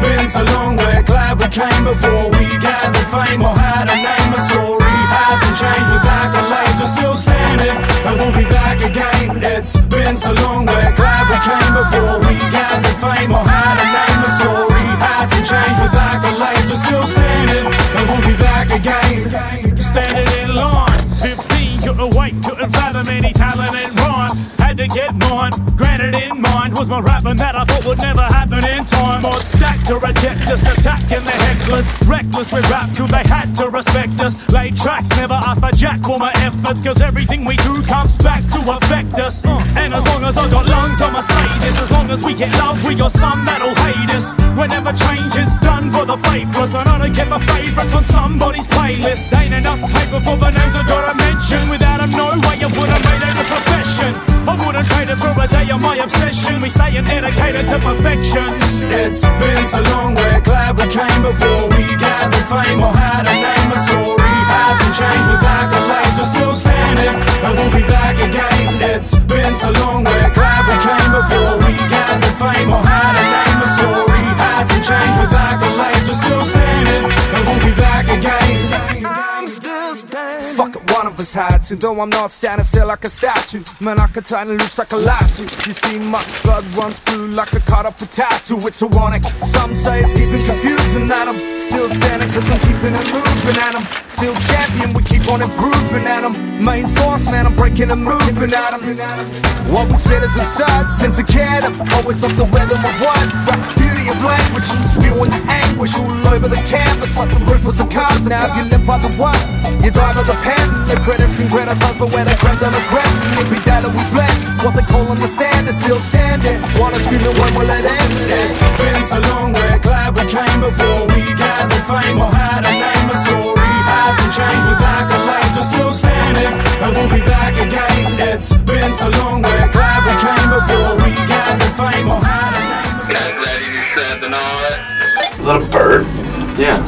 been so long, we're glad we came before we gathered fame or had a name. A story hasn't changed with accolades, we're still standing and we'll be back again. It's been so long, we're glad we came before we gathered fame or had a name. A story hasn't changed with accolades, we're still standing and we'll be back again. Standing in line, 15, couldn't wait, couldn't fathom any talent in rhyme. Had to get mine, granted was my rapping that I thought would never happen in time. Stack to reject us, attacking the hecklers. Reckless with rap till they had to respect us. Laid tracks, never asked for jack for my efforts, cause everything we do comes back to affect us. And as long as I got lungs, I'ma say this. As long as we get love, we got some that'll hate us. Whenever change is done for the faithless, and I don't get my favorites on somebody's playlist. Ain't enough paper for the names I gotta mention. Without them, no way I would've made it a profession. I wouldn't trade it for a day of my obsession. We staying dedicated to perfection. It's been so long, we're glad we came before we gathered fame or had a name. A story hasn't changed with accolades, we're still standing and we'll be back again. It's been so long, One had to. Though I'm not standing still like a statue. Man, I can tighten the loops like a lasso. You see, my blood runs blue like a cut up a tattoo. It's ironic. Some say it's even confusing that I'm still standing cause I'm keeping it moving and I'm still champion. We keep on improving and I'm main source, man. I'm breaking and moving atoms. What we spit is absurd. Since a kid, I've always up the weather of words. The beauty of language and spewing the anguish all over the canvas like the roof was a card. Now if you live by the word, you die by the pen. The critics can criticize, but when the creme de la creme, if we die, we blend. What they call understand is still standing. Wanna scream it when will it end? It's been so long, we're glad we came before we gathered fame or had a name. A story hasn't changed with accolades, we're still standing and we'll be back again. It's been so long, we're glad we came before we gathered fame or had a name. A Got ready to shred and all that. Is that a bird? Yeah.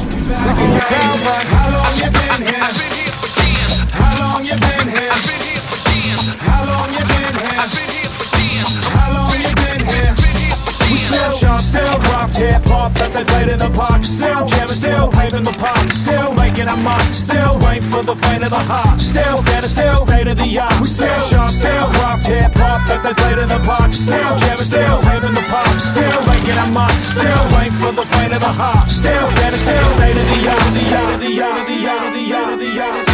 That they played in the park. Still jamming, still paving the park. Still making a mark. Still wait for the faint of the heart. Still standing, still state of the art. Still sharp, still rock, hip hop that they played in the park. Still jamming, still paving the park. Still making a mark. Still wait for the faint of the heart. Still standing, still state of. The art, the art, the art, the art, the art, the art,